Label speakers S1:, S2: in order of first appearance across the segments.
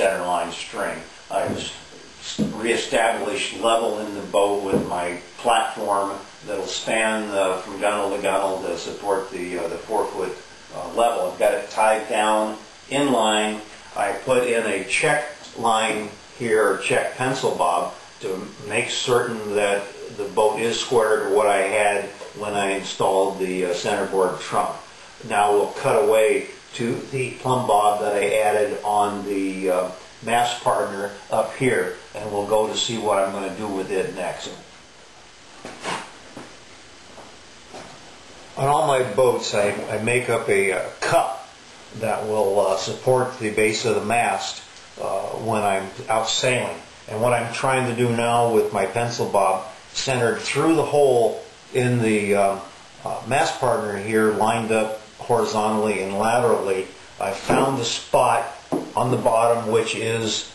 S1: center line string. I reestablished level in the boat with my platform that'll span uh, from gunnel to gunnel to support the, uh, the four-foot uh, level. I've got it tied down in line. I put in a check line here, check pencil bob, to make certain that the boat is square to what I had when I installed the uh, centerboard trunk. Now we'll cut away to the plumb bob that I added on the uh, mast partner up here, and we'll go to see what I'm going to do with it next. On all my boats, I, I make up a, uh cup that will uh, support the base of the mast uh, when I'm out sailing. And what I'm trying to do now with my pencil bob centered through the hole in the um, uh, mast partner here, lined up horizontally and laterally, I found the spot on the bottom which is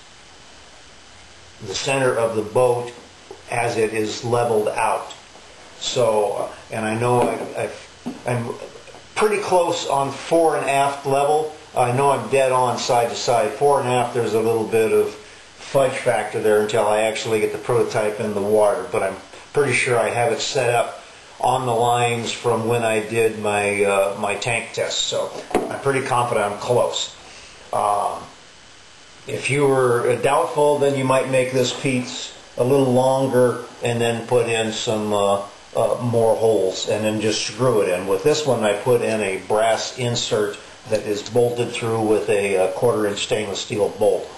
S1: the center of the boat as it is leveled out. So, and I know I, I'm pretty close on fore and aft level. I know I'm dead on side to side. Fore and aft, there's a little bit of fudge factor there until I actually get the prototype in the water, but I'm pretty sure I have it set up on the lines from when I did my uh, my tank test. So I'm pretty confident I'm close. Um, if you were doubtful, then you might make this piece a little longer and then put in some uh, uh, more holes and then just screw it in. With this one, I put in a brass insert that is bolted through with a, uh quarter inch stainless steel bolt.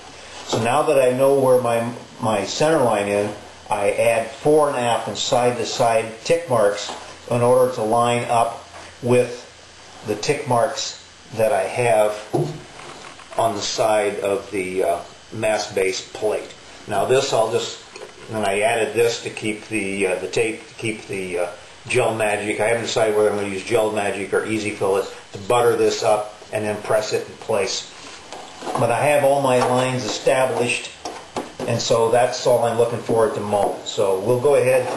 S1: So now that I know where my, my center line is, I add fore and aft and side to side tick marks in order to line up with the tick marks that I have on the side of the uh, mast base plate. Now this I'll just, and I added this to keep the, uh, the tape, to keep the uh, Gel Magic. I haven't decided whether I'm going to use Gel Magic or EZ-Fillet to butter this up and then press it in place. But I have all my lines established and so that's all I'm looking for at the moment. So we'll go ahead.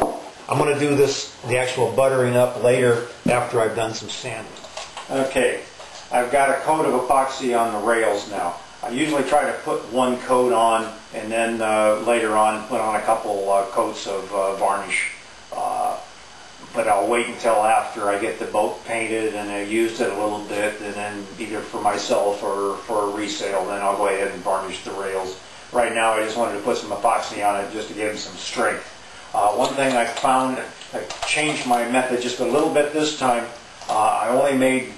S1: I'm going to do this, the actual buttering up later after I've done some sanding. Okay, I've got a coat of epoxy on the rails now. I usually try to put one coat on and then uh, later on put on a couple uh, coats of uh, varnish. Uh, but I'll wait until after I get the boat painted and I used it a little bit and then either for myself or for resale, then I'll go ahead and varnish the rails. Right now I just wanted to put some epoxy on it just to give it some strength. Uh, one thing I found, I changed my method just a little bit this time. Uh, I only made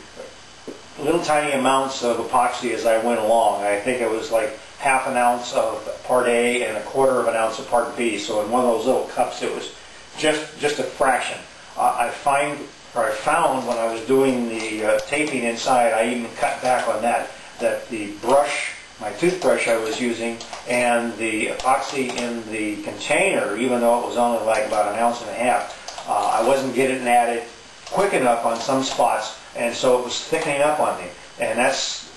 S1: little tiny amounts of epoxy as I went along. I think it was like half an ounce of part A and a quarter of an ounce of part B. So in one of those little cups, it was just just a fraction. Uh, I find, or I found when I was doing the uh, taping inside, I even cut back on that. That the brush, my toothbrush I was using, and the epoxy in the container, even though it was only like about an ounce and a half, uh, I wasn't getting at it quick enough on some spots, and so it was thickening up on me. And that's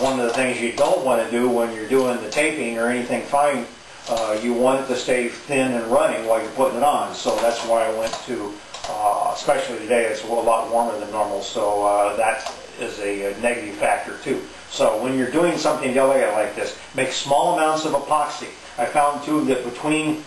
S1: one of the things you don't want to do when you're doing the taping or anything fine. Uh, you want it to stay thin and running while you're putting it on. So that's why I went to, uh, especially today, it's a lot warmer than normal, so uh, that is a, a negative factor too. So when you're doing something delicate like this, make small amounts of epoxy. I found too that between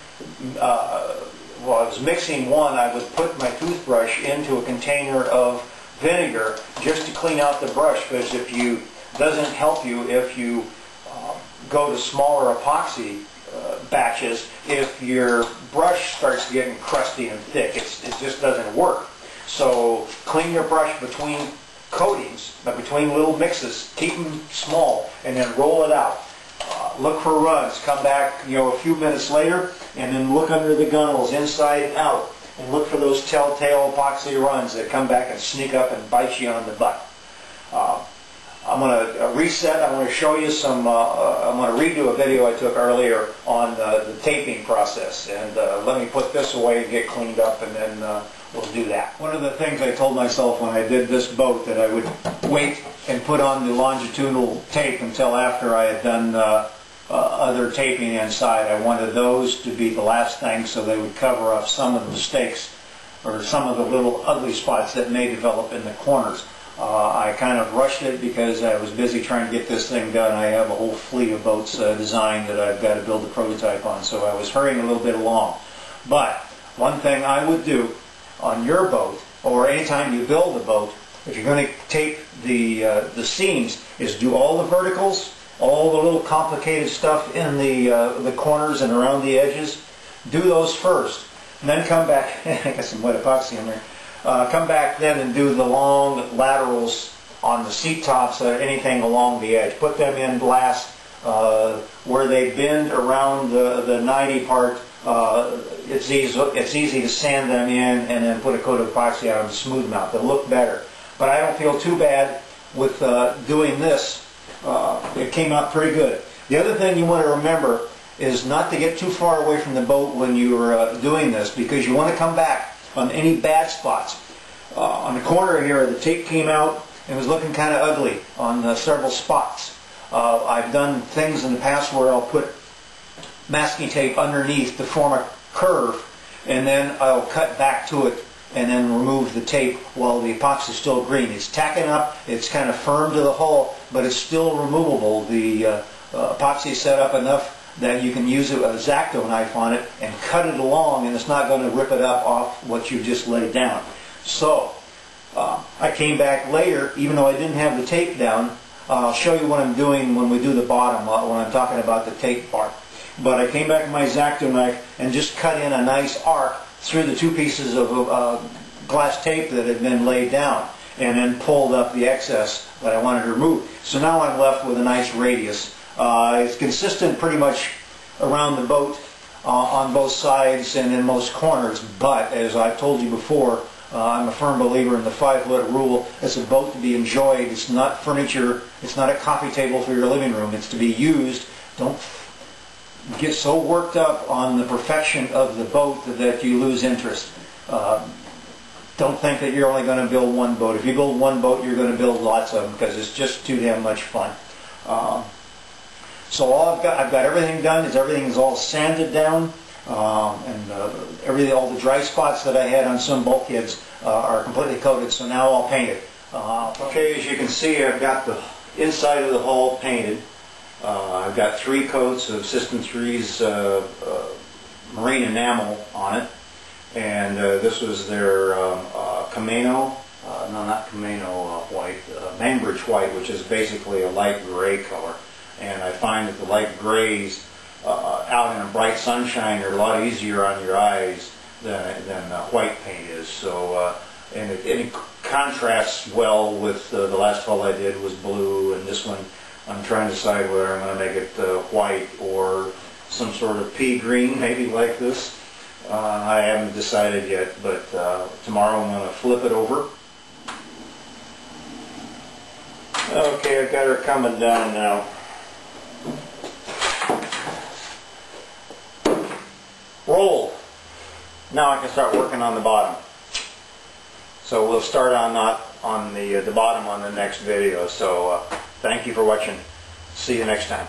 S1: uh, while I was mixing one, I would put my toothbrush into a container of vinegar just to clean out the brush because if you doesn't help you if you uh, go to smaller epoxy uh, batches if your brush starts getting crusty and thick it's, it just doesn't work so clean your brush between coatings but between little mixes keep them small and then roll it out uh, look for runs come back you know a few minutes later and then look under the gunnels inside and out and look for those telltale epoxy runs that come back and sneak up and bite you on the butt. Uh, I'm going to reset. I'm going to show you some. Uh, uh, I'm going to redo a video I took earlier on the, taping process, and uh, let me put this away and get cleaned up, and then uh, we'll do that. One of the things I told myself when I did this boat that I would wait and put on the longitudinal tape until after I had done uh, uh, other taping inside. I wanted those to be the last thing so they would cover up some of the mistakes or some of the little ugly spots that may develop in the corners. Uh, I kind of rushed it because I was busy trying to get this thing done. I have a whole fleet of boats uh, designed that I've got to build a prototype on, so I was hurrying a little bit along. But one thing I would do on your boat, or anytime you build a boat, if you're going to tape the, uh, the seams, is do all the verticals, all the little complicated stuff in the, uh, the corners and around the edges, do those first. And then come back, I got some wet epoxy in there, uh, come back then and do the long laterals on the seat tops or anything along the edge. Put them in last uh, where they bend around the, the 90 part. Uh, it's, easy, it's easy to sand them in and then put a coat of epoxy on them to smooth them out. They'll look better. But I don't feel too bad with uh, doing this. Uh, it came out pretty good. The other thing you want to remember is not to get too far away from the boat when you're uh, doing this because you want to come back on any bad spots. Uh, on the corner here, the tape came out and was looking kind of ugly on uh, several spots. Uh, I've done things in the past where I'll put masking tape underneath to form a curve and then I'll cut back to it and then remove the tape while the epoxy is still green. It's tacking up, it's kind of firm to the hull, but it's still removable. The uh, uh, epoxy is set up enough that you can use a X-Acto knife on it and cut it along and it's not going to rip it up off what you just laid down. So, uh, I came back later, even though I didn't have the tape down, uh, I'll show you what I'm doing when we do the bottom, uh, when I'm talking about the tape part. But I came back with my X-Acto knife and just cut in a nice arc through the two pieces of uh, glass tape that had been laid down and then pulled up the excess that I wanted to remove. So now I'm left with a nice radius. Uh, it's consistent pretty much around the boat uh, on both sides and in most corners, but as I've told you before, uh, I'm a firm believer in the five-foot rule. It's a boat to be enjoyed. It's not furniture. It's not a coffee table for your living room. It's to be used. Don't get so worked up on the perfection of the boat that you lose interest. Uh, don't think that you're only going to build one boat. If you build one boat, you're going to build lots of them because it's just too damn much fun. Um, so all I've got, I've got everything done. Is everything is all sanded down, um, and uh, everything, all the dry spots that I had on some bulkheads uh, are completely coated. So now I'll paint it. Uh, okay, as you can see, I've got the inside of the hull painted. Uh, I've got three coats of System 3's uh, uh, marine enamel on it, and this was their um, no, not Camano white, Bainbridge white, which is basically a light gray color and I find that the light grays uh, out in a bright sunshine are a lot easier on your eyes than, than uh, white paint is. So, uh, and it, it, contrasts well with uh, the last hull I did was blue, and this one I'm trying to decide whether I'm going to make it uh, white or some sort of pea green, maybe like this. Uh, I haven't decided yet, but tomorrow I'm going to flip it over. Okay, I've got her coming down now. roll. Now I can start working on the bottom. So we'll start on not on the uh, the bottom on the next video. So uh, thank you for watching. See you next time.